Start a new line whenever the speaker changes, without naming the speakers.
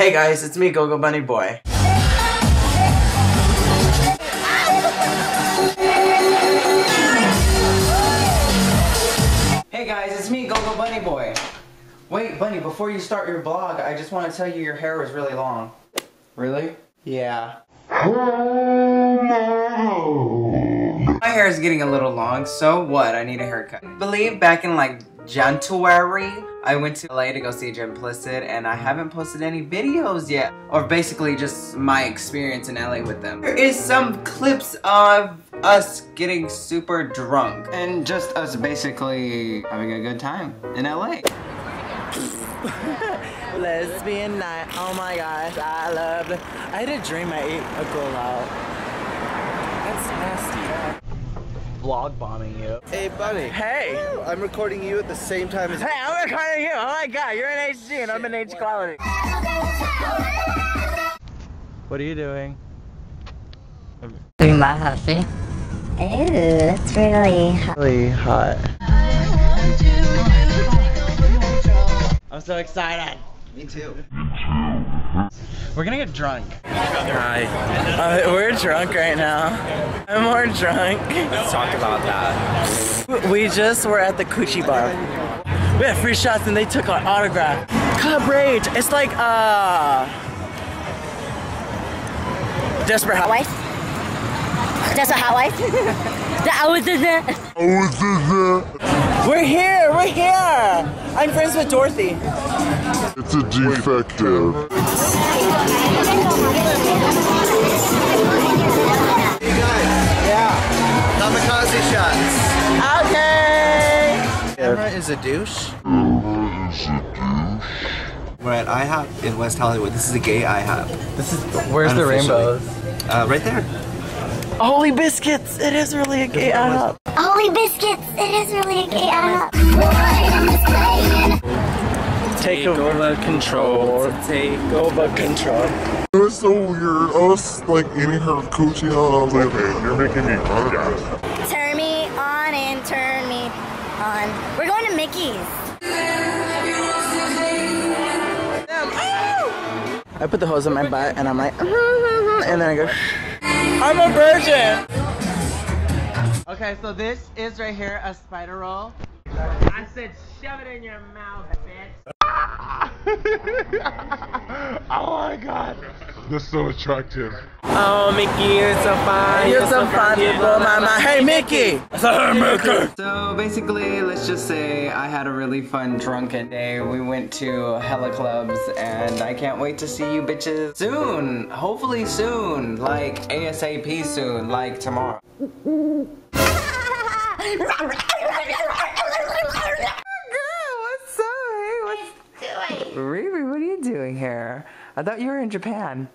Hey guys, it's me, Gogo Bunny Boy. Hey guys, it's me, Gogo Bunny Boy. Wait, Bunny, before you start your blog, I just want to tell you your hair was really long. Really? Yeah. My hair is getting a little long, so what? I need a haircut. I believe back in like January, I went to LA to go see Jimplicit and I haven't posted any videos yet. Or basically just my experience in LA with them. There is some clips of us getting super drunk and just us basically having a good time in LA.
Lesbian night. Oh my gosh, I love it. I had a dream I ate a girl. That's nasty. Vlog bombing you.
Hey, buddy.
Hey.
I'm recording you at the same time as.
Hey, I'm recording you. Oh my god, you're in HD and I'm in H quality. What are you doing?
Doing my huffy. Ooh, it's really hot.
Really hot. I'm so excited.
Me too.
We're gonna get drunk. Hi. Uh, we're drunk right now. I'm more drunk.
Let's talk about that.
We just were at the Coochie Bar. We had free shots and they took our autograph. Club Rage. It's like uh Desperate Housewives.
That's a housewife. that was the.
We're here. We're here. I'm friends with Dorothy.
It's a defective.
Kamikaze shots.
Okay.
Camera is a douche. We're at IHOP in West Hollywood. This is a gay IHOP.
This is where's the rainbows?
Uh, right there.
Holy biscuits! It is really a gay IHOP.
Holy biscuits! It is really a gay app.
Take over control. Take over control.
It was so weird. I was like eating her coochie and I was like, okay, you're making me hungry.
On. We're going to Micky's.
I put the hose in my butt and I'm like, mm-hmm, and then I go, I'm a virgin. Okay, so this is right here a spider roll. I said, shove it in your mouth, bitch.
oh my god. That's so attractive.
Oh, Mickey, you're so fine.
You're so fun, you blow my mind. Hey, Mickey.
So basically, let's just say I had a really fun drunken day. We went to hella clubs and I can't wait to see you bitches soon. Hopefully soon. Like ASAP soon. Like tomorrow. What's up? Hey, what's Riri, what are you doing here? I thought you were in Japan.